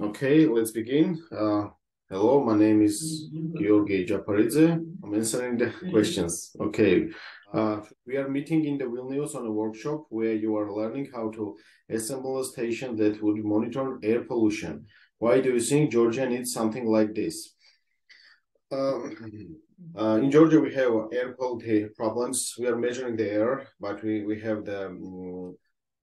Okay, let's begin. Uh, hello, my name is Giorgi Japaridze. I'm answering the questions. Okay, uh, we are meeting in the Vilnius on a workshop where you are learning how to assemble a station that would monitor air pollution. Why do you think Georgia needs something like this? Um, uh, in Georgia, we have air quality problems. We are measuring the air, but we, we have the um,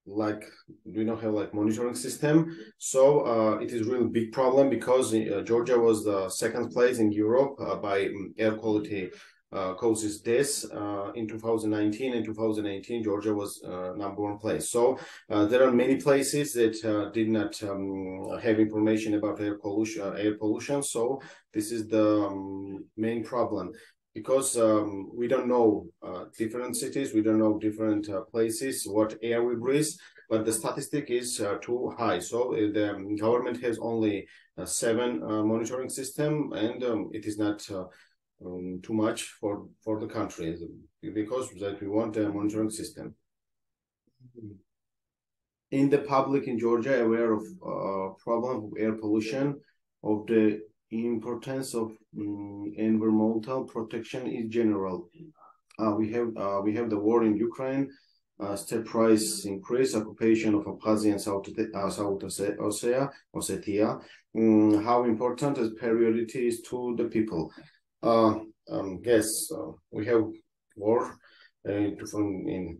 like we don't have like monitoring system. So uh, it is really big problem because uh, georgia was the second place in europe uh, by um, air quality uh, causes deaths. Uh, in 2019 and 2018 georgia was uh, number one place. So there are many places that did not um, have information about air pollution air pollution. So this is the um, main problem because um, we don't know uh, different cities, we don't know different uh, places, what air we breathe, but the statistic is uh, too high. So uh, the um, government has only uh, seven uh, monitoring system, and um, it is not um, too much for for the country because that we want a monitoring system. In the public in Georgia, aware of problem of air pollution, of the importance of um, environmental protection is general. Uh, we have uh, we have the war in Ukraine, uh, step price increase, occupation of Abkhazia and South, uh, South Ossetia, Ossetia. Um, how important is priority is to the people? Uh, um, yes, uh, we have war in, in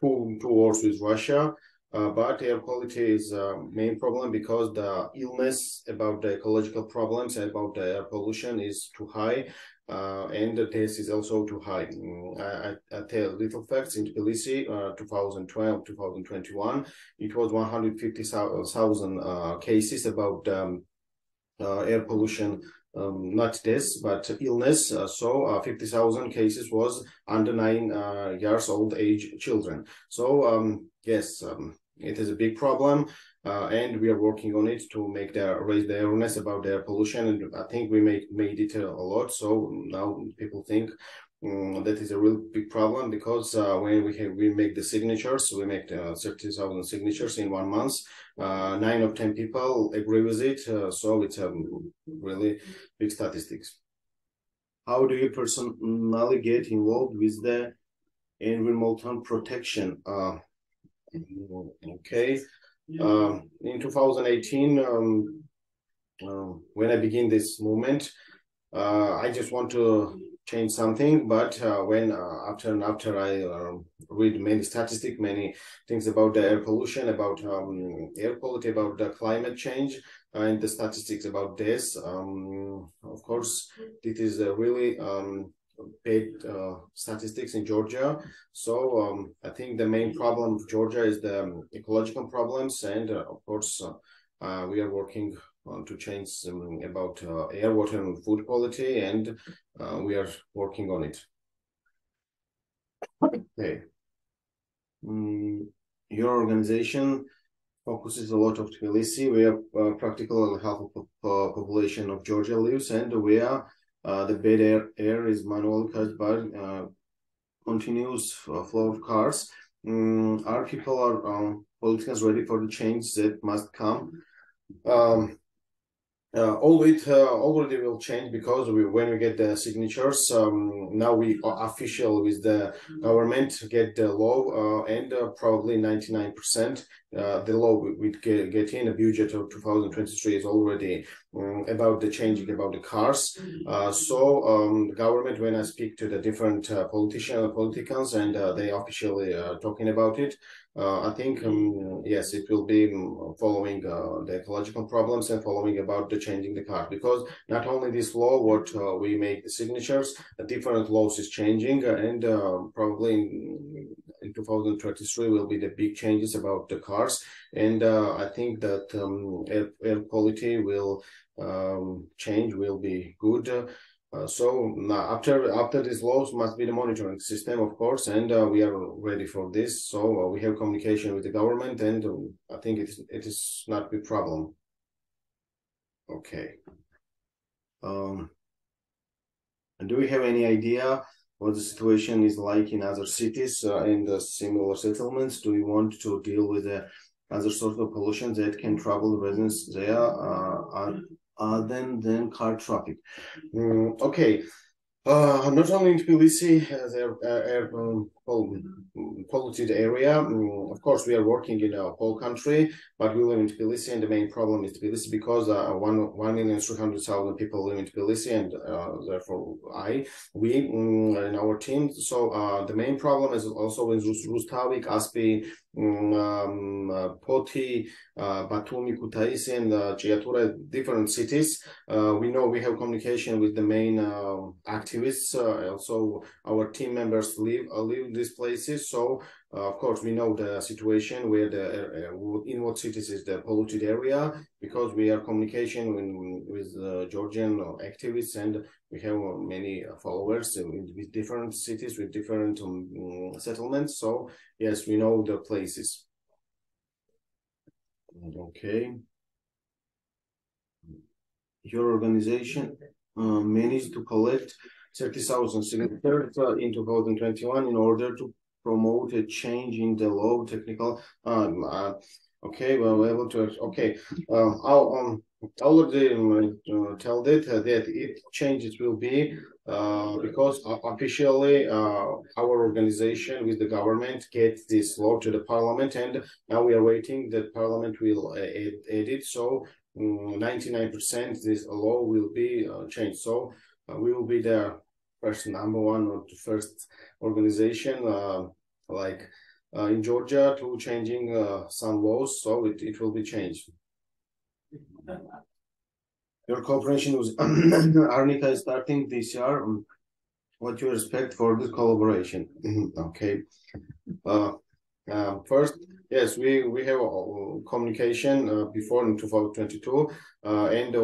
two two wars with Russia. Uh, but air quality is a main problem because the illness about the ecological problems and about the air pollution is too high uh, and the test is also too high. Mm, I, I, tell little facts in Tbilisi, uh, 2012, 2021, it was 150,000 uh, cases about um, uh, air pollution um, not deaths, but illness. Uh, so uh, 50,000 cases was under nine uh, years old age children. So um, yes, um, it is a big problem, uh, and we are working on it to make the raise the awareness about the pollution. And I think we made made it a lot. So now people think um, that is a real big problem because uh, when we have, we make the signatures, we make the 30,000 signatures in one month. Uh, nine of ten people agree with it, uh, so it's a um, really big statistics. How do you personally get involved with the environmental protection? Uh, Okay. Um, in 2018, um, uh, when I begin this movement, uh, I just want to change something. But uh, when uh, after and after I um, read many statistics, many things about the air pollution, about um, air quality, about the climate change, and the statistics about this, of course, it is really paid uh, statistics in Georgia. So um, I think the main problem of Georgia is the um, ecological problems, and uh, of course uh, uh we are working on to change about uh, air, water, and food quality, and uh, we are working on it. Okay. Mm, your organization focuses a lot of Tbilisi, where uh, practically half of population of Georgia lives, and we are uh, the bad air, air is manually caused by uh, continuous flow of cars. Um, our people are um, politicians ready for the change that must come. Um, uh, all it uh, already will change because we, when we get the signatures, um, now we are official with the government to get the law uh, and uh, probably 99% uh, the law we, we get, get in a budget of 2023 is already um, about the changing about the cars. Uh, so um, the government, when I speak to the different politicians, politicians, and they officially talking about it, uh, I think um, yes, it will be um, following uh, the ecological problems and following about the changing the car because not only this law, what uh, we make the signatures, different laws is changing, and uh, probably in, in 2023 will be the big changes about the cars, and uh, I think that um, air, air quality will um, change, will be good. Uh, so after after these laws must be the monitoring system, of course, and uh, we are ready for this. So uh, we have communication with the government, and uh, I think it is it is not a big problem. Okay. Um, do we have any idea what the situation is like in other cities uh, in the similar settlements? Do we want to deal with the other source of pollution that can trouble residents there uh, other than than car traffic. Mm, okay, uh, not only in Tbilisi, uh, there air um, polluted area. Mm, of course, we are working in a whole country, but we live in Tbilisi, and the main problem is Tbilisi because uh, one one million three hundred thousand people live in Tbilisi, and uh, therefore I we mm, in our team. So uh, the main problem is also in Rustavi, Kaspi, um, Poti, uh, Batumi, Kutaisi, and uh, Chiatura, different cities. Uh, we know we have communication with the main uh, activists. Uh, also, our team members live live these places. So, Uh, of course, we know the situation where the uh, uh, in what cities is the polluted area because we are communication with, with Georgian activists and we have many followers with different cities with different um, mm, settlements. So yes, we know the places. Okay. Your organization uh, managed to collect 30,000 signatures uh, in 2021 in order to promote a change in the law technical um, uh, okay well able to okay uh, I'll um already um, uh, tell that uh, that it changes will be uh, because officially uh, our organization with the government gets this law to the parliament and now we are waiting that parliament will uh, add, add it so 99% um, this law will be uh, changed. So we will be the first number one or the first organization like in Georgia to changing some laws so it, it will be changed your cooperation with Arnika is starting this year. What you expect for this collaboration? okay. Uh, uh, first, yes, we we have a communication uh, before in 2022, uh, and uh,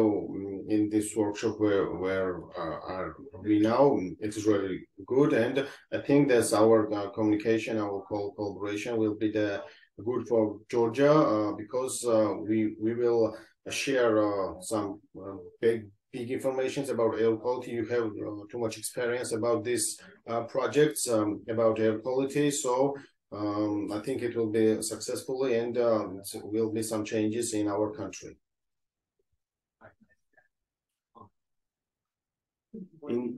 in this workshop where where uh, are we now? It is really good, and I think that our communication, our collaboration will be the good for Georgia because we we will share uh, some uh, big big informations about air quality. You have uh, too much experience about these projects um, about air quality, so um, I think it will be successfully and uh, will be some changes in our country. In,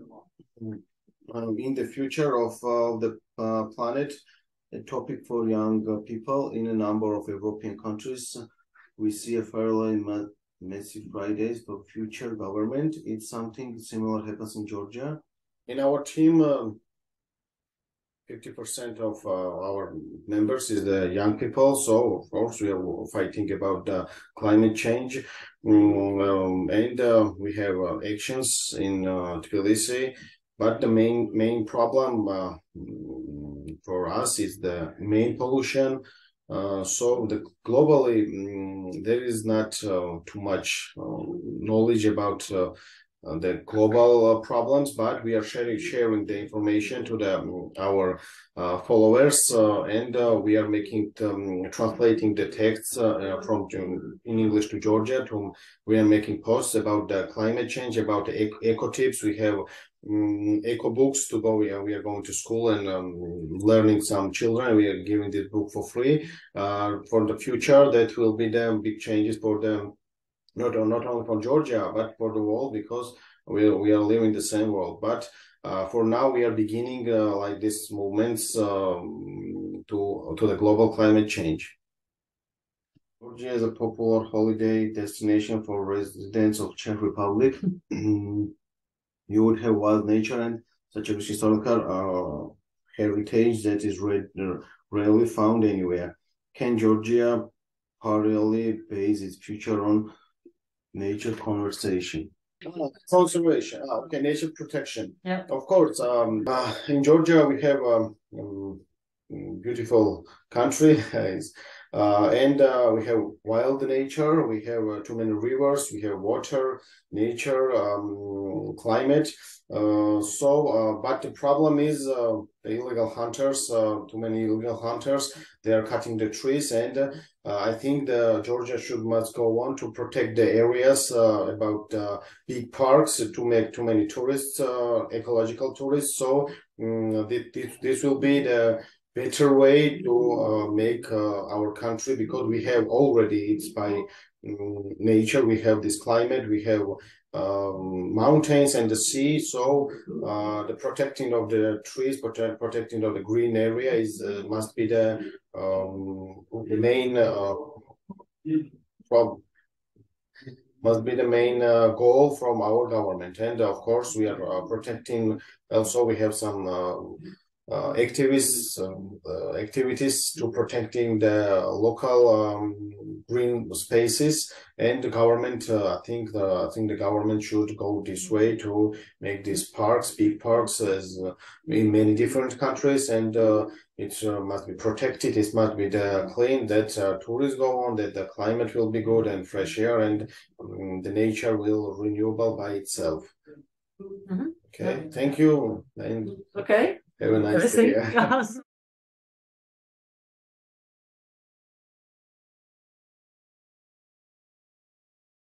um, in the future of uh, the uh, planet, a topic for young people in a number of European countries we see a fairly massive Fridays for future government. If something similar happens in Georgia, in our team, um, 50% of uh, our members is the young people. So, of course, we are fighting about uh, climate change. Mm, um, and uh, we have uh, actions in uh, Tbilisi. But the main main problem uh, for us is the main pollution so the globally um, there is not too much knowledge about uh, uh, the global problems, but we are sharing sharing the information to the um, our followers, and we are making um, translating the texts from in English to Georgia. To we are making posts about the climate change, about the eco tips. We have um, eco books to go. We are, we are going to school and um, learning some children. We are giving this book for free uh, for the future. That will be the big changes for them, not not only for Georgia but for the world because we are, we are living the same world. But uh, for now, we are beginning uh, like these movements um, to to the global climate change. Georgia is a popular holiday destination for residents of Czech Republic. you would have wild nature and such a historical uh, heritage that is rarely found anywhere. Can Georgia parallelly base its future on nature conservation? Oh, conservation. Oh, okay, nature protection. Yeah. Of course. Um, uh, in Georgia, we have a um, um, beautiful country. Uh, and uh, we have wild nature, we have uh, too many rivers, we have water, nature, um, climate. Uh, so, uh, but the problem is the illegal hunters, too many illegal hunters, they are cutting the trees. And I think the Georgia should must go on to protect the areas about big parks to make too many tourists, ecological tourists. So um, this, this will be the better way to uh, make uh, our country because we have already it's by um, nature we have this climate we have um, mountains and the sea. So uh, the protecting of the trees protect, protecting of the green area is uh, must be the um, the main uh, must be the main uh, goal from our government. And of course we are protecting also we have some uh, activities um, uh, activities to protecting the local um, green spaces and the government uh, i think the i think the government should go this way to make these parks big parks as uh, in many different countries and uh, it uh, must be protected. It must be the clean that tourists go on that the climate will be good and fresh air and um, the nature will renewable by itself. Mhm. okay thank you. And Okay, have a nice day.